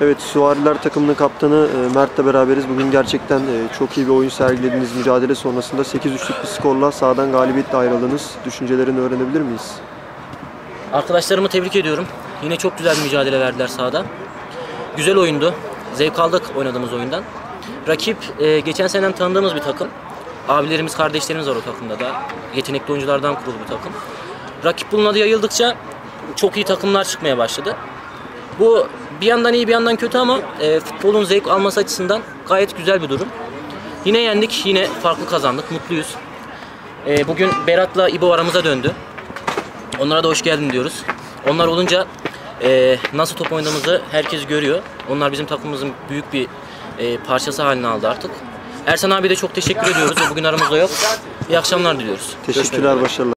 Evet, Süvariler takımının kaptanı e, Mert'le beraberiz. Bugün gerçekten e, çok iyi bir oyun sergilediniz mücadele sonrasında. 8-3'lük bir skorla sahadan galibiyetle ayrıldınız. Düşüncelerini öğrenebilir miyiz? Arkadaşlarımı tebrik ediyorum. Yine çok güzel bir mücadele verdiler sahada. Güzel oyundu. Zevk aldık oynadığımız oyundan. Rakip e, geçen seneden tanıdığımız bir takım. Abilerimiz, kardeşlerimiz var o takımda da. Yetenekli oyunculardan kurulu bir takım. Rakip bunun adı yayıldıkça çok iyi takımlar çıkmaya başladı. Bu bir yandan iyi bir yandan kötü ama e, futbolun zevk alması açısından gayet güzel bir durum. Yine yendik, yine farklı kazandık, mutluyuz. E, bugün Berat'la İbo aramıza döndü. Onlara da hoş geldin diyoruz. Onlar olunca e, nasıl top oynadığımızı herkes görüyor. Onlar bizim takımımızın büyük bir e, parçası haline aldı artık. Ersan abi de çok teşekkür ediyoruz. O bugün aramızda yok. İyi akşamlar diliyoruz. Teşekkürler, başarılar.